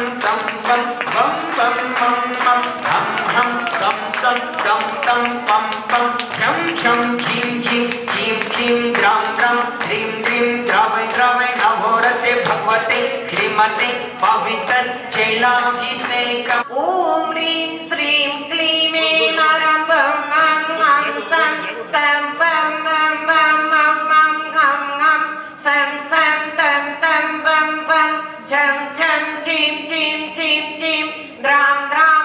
तं तं बं बं बं बं बं हं हं सं सं तं तं पं पं झं झं झीं झीं झीं झीं द्रां द्रां ह्रीं ह्रीं द्रावय द्रावय नभोरते भगवते श्रीमते पवित्र जैलाभिषेकम् ॐ ह्रीं श्रीं क्लीं ऐं नरं बं मं मं तं झं झीं झीं झीं झीं द्रां द्रां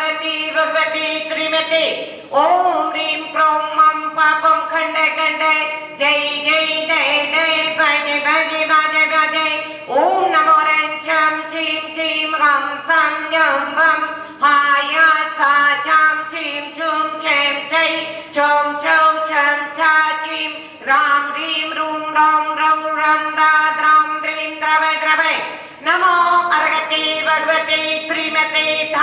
रति भगवती ॐ जय चीं चीं वं हाया सा चां चीं चूं छें चै चौं चौ छं चा चीं रां ह्रीं रूं रौं रौ रं रा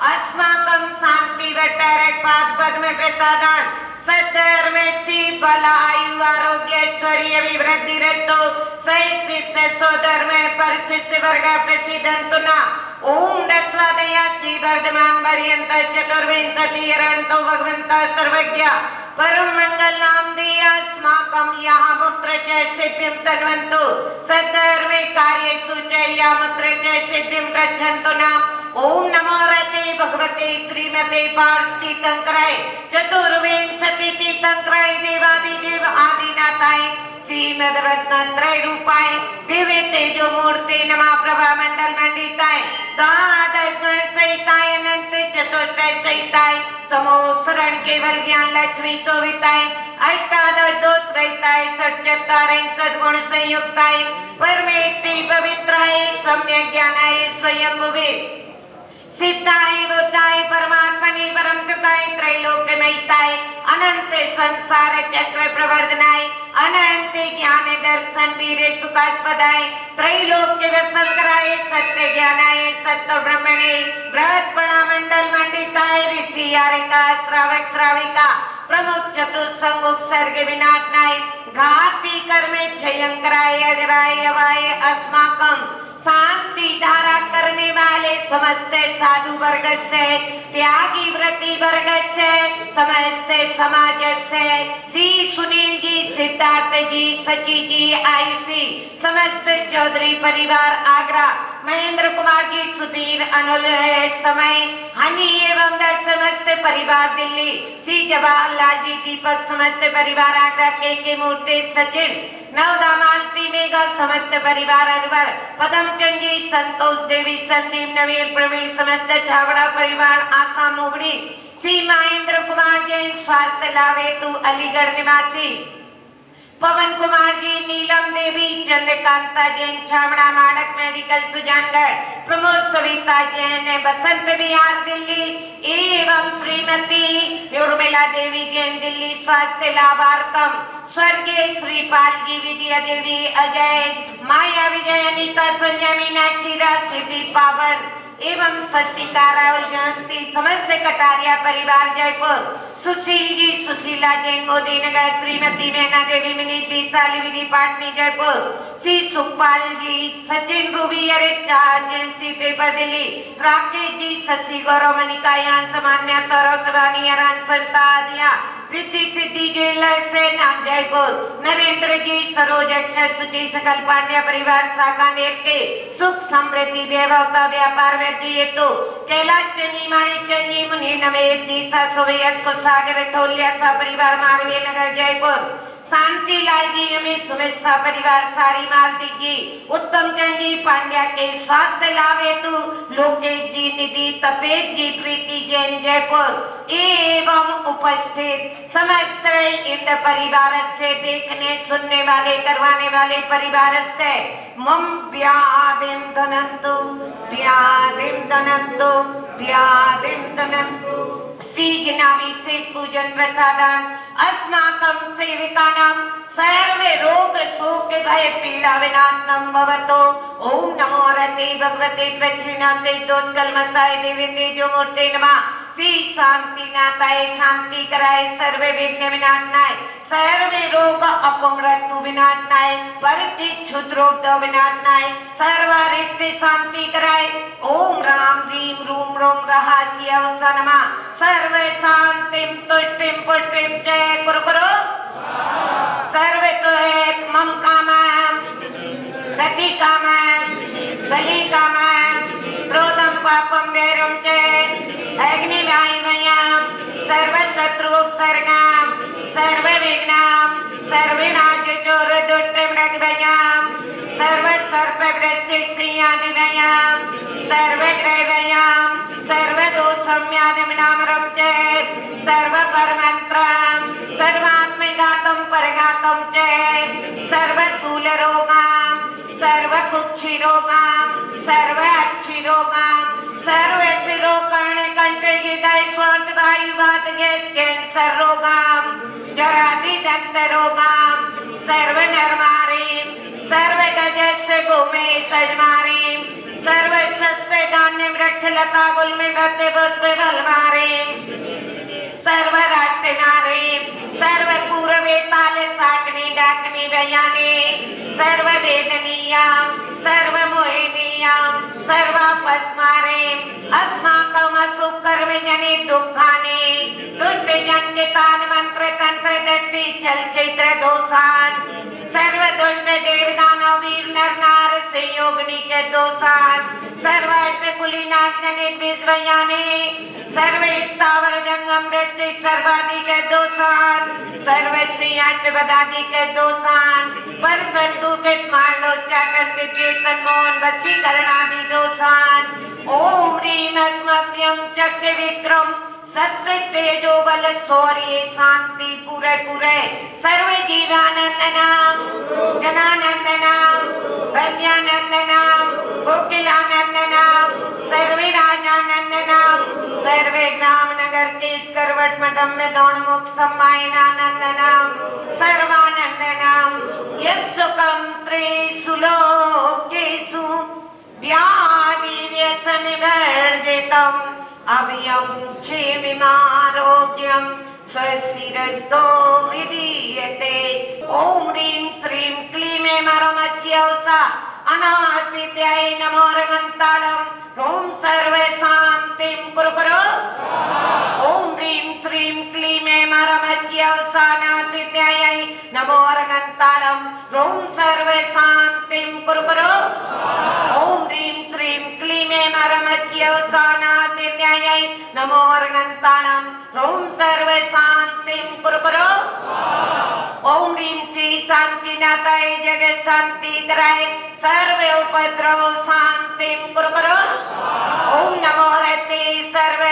अस्माकं शांति वट्टारक पाद पद्म प्रसादान। सद्धर्मेची बल आयु आरोग्य ऐश्वर्य विवृद्धि रस्तो सहित स्वधर्म परिशिष्ट वर्ग प्रसिद्धंतु ना। ओम दस्वादयाची वर्धमान पर्यंत चतुर्विंशति अरंतो भगवंत सर्वज्ञ। परम मंगल नाम दे अस्माकं यहाँ मुत्र च सिद्धिं तन्वन्तु। सद्धर्मे कार्ये सुचया मुत्र च सिद्धिं गच्छन्तु नाम ओम नमो रते भगवते श्रीमते पार्षी तंत्राय चतुर्विंशति तंत्राय देवादि देव आदिनाथाय श्रीमद रत्नत्रय रूपाय दिव्य तेजो मूर्ति नमा प्रभा मंडल मंडिताय द्वादश गण सहिताय अनंत चतुर्थय सहिताय समोसरण केवल ज्ञान लक्ष्मी शोभिताय अष्टादश दोष रहिताय सच्चतार सद्गुण संयुक्ताय परमेष्टि पवित्राय सम्यक ज्ञानाय स्वयंभुवे सिद्धाय बुद्धाय परमात्मने परम सुखाय त्रैलोक्यमयिताय अनंत संसार चक्र प्रवर्धनाय अनंत ज्ञान दर्शन वीर सुखास्पदाय त्रैलोक्य व्यसंकराय सत्य ज्ञानाय सत्य ब्रह्मणे बृहत्पणा मंडल मंडिताय ऋषि यारिका श्रावक श्राविका, प्रमुख चतुसंग उपसर्ग विनाटनाय घाती कर्मे क्षयंकराय, अजराय अवाय अस्माकं शांति धारा करने वाले समस्त साधु वर्ग से, त्यागी व्रति वर्ग से, समस्त समाज से। श्री सुनील जी, सिद्धार्थ जी सची जी, आयुषी, समस्त चौधरी परिवार, आगरा। महेंद्र कुमार जी, सुधीर, अनुल समय। हनी एवं समस्त परिवार, दिल्ली। श्री जवाहरलाल जी, दीपक, समस्त परिवार, आगरा के के मूर्ति सचिन। समस्त परिवार अलवर पदम जी संतोष देवी संदीप नवीन प्रवीण समस्त छावड़ा परिवार आसाम उगड़ी श्री महेंद्र कुमार जैन स्वास्थ्य लावे तू अलीगढ़ निवासी पवन कुमार जी नीलम देवी चंद्रकांता जैन छावड़ा माड़क मेडिकल सुजानगढ़ प्रमोद सविता जैन बसंत बिहार दिल्ली उर्मिला देवी जैन दिल्ली स्वास्थ्य लाभार्थम स्वर्गीय श्रीपाल जी विजय देवी, अजय, माया विजय, अनिता, संजय, मीनाक्षी सिद्धि पावन। एवं स्वस्तिका राहुल जयंती, समस्त कटारिया परिवार जयपुर। सुशील जी, सुशीला जैन मोदी नगर, श्रीमती मैना देवी, विनीत बीसाली विधि पाटनी जयपुर। श्री सुखपाल जी, सचिन रूबी अरे एजेंसी पेपर दिल्ली। राकेश जी, शशि गौरव, मनिका यान, सामान्य सभानी अरान संता आदिया रिद्धि सिद्धि जेलर से जयपुर नरेंद्र जी सरोज अक्षर सुची सकल पांड्य परिवार, शाखा व्यक्ति सुख समृद्धि वैभवता व्यापार, वृद्धि हेतु कैलाश चंदी माणिक चंदी मुनि नवे सुबह को सागर, ठोलिया सा परिवार मारवीय नगर, जयपुर। शांति लाल जी अमित सुमित परिवार सारी मालती जी उत्तम चंद पांड्या के स्वास्थ्य लाभ हेतु लोकेश जी, निधि तपेश जी, प्रीति जैन जयपुर। एवं उपस्थित समस्त इन परिवार से, देखने, सुनने वाले, करवाने वाले परिवार से, मम व्याधिम धनंतु व्याधिम धनंतु ध्यादिन्दनं सीजनाभिषेक पूजन प्रसादान सर्वे रोग शोक भय पीड़ा भवतो ओम नमो रते भगवते देवी तेजो शांति नाताय शांति कराय सर्वे विघ्न विनाशनाय सर्वे रोग अपमृत्यु विनाशनाय विनाशनाय सर्वारिक्त शांति कराय ओम राम ह्रीम रूम रोम रहस्य नमः सर्वे शांतिम तुष्टिम पुष्टिम जय गुरु गुरु। सर्वे तो एक मम कामम रति कामम बलि कामम क्रोधम पापम वैरम च। अग्निवायुमयम सर्वशत्रुपसर्गाम सर्वविघ्नाम सर्वनाशचोर दुष्टमृगभयाम सर्वसर्पग्रस्तिक्षयादिभयाम सर्वग्रहभयाम सर्वशूलरोगां सर्वकुक्षिरोगां सर्व अक्षिरोगां सर्वशिरोकर्णकण्ठगिदय श्वासवायुवात गैस रोगां जरादिदन्तरोगां सर्वनर्मारीं सर्वगजस्य भूमे सजमारीं सर्वसस्य धान्य वृक्ष लता गुल में भक्त पुष्प बलमारे सर्व राष्ट्र नारे, सर्व पूर्वे ताल साटने डाकने बयाने। सर्व वेदनीयाम सर्व मोहिनीयाम सर्व पस्मारे अस्माकम असुख जने दुखाने। दुष्ट जन तान मंत्र तंत्र दट्टी चल चित्र दोषान। सर्व दुष्ट नर संयोगनी के दोषान सर्व अष्ट कुली नागने विश्वयाने सर्व स्थावर जंगम मृत्यु सर्वादि के दोषान सर्व अष्ट बदादि के दोषान पर संतु के मानो चाटन विद्युत मोहन वसीकरण आदि दोषान सत्य तेजो बल शौर्य शांति पूरे पूरे। सर्व सर्वे राजानंद नाम सर्वे ग्राम नगर करवट मठम में दौड़ मुख सम्मायनानंद नाम सर्वानंद नाम यस्सुकम त्रिषु लोकेषु व्याधि व्यसन वर्जितम् अभयं क्षेमिमारोग्यं स्वस्तिरस्तो विधीयते ॐ ह्रीं श्रीं क्लीं मरमस्यौसा अनाद्विद्याय नमो रमन्तालम् ॐ सर्वे शान्तिं कुरु कुरु ॐ ह्रीं श्रीं क्लीं मरमस्यौसा अनाद्विद्याय नमो रमन्तालम् ॐ सर्वे शान्तिं कुरु कुरु ॐ ह्रीं श्रीं क्लीं मरमस्यौसानाद्विद्यायै नमो अर्गन्ताणम् ॐ सर्व कुरु कुरु। ॐ ह्रीं श्री शान्तिनाथाय, जगत् शान्ति उपद्रव शान्तिं, कुरु कुरु। ॐ नमो रते सर्व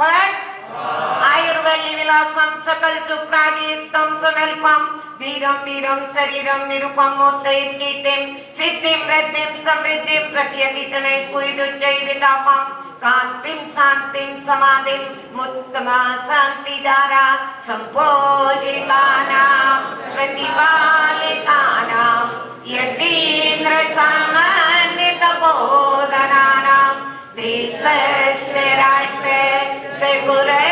फट् आयुर्वल्ली विलासं सकल सुप्रागीक्तं सुनल्पं धीरं वीरं शरीरं निरुपं मोदयतीतिं सिद्धिं, रद्धिं, समृद्धिं प्रत्यतितनै कुयिदुच्चैवितापं कान्तिं, शान्तिं, समाधिं मुत्तमा शान्तिधारा सम्पूजितानां, प्रतिपालितानां यतीन्द्र सामान्यतपोधनानां देशस्य राष्ट्रस्य पुरे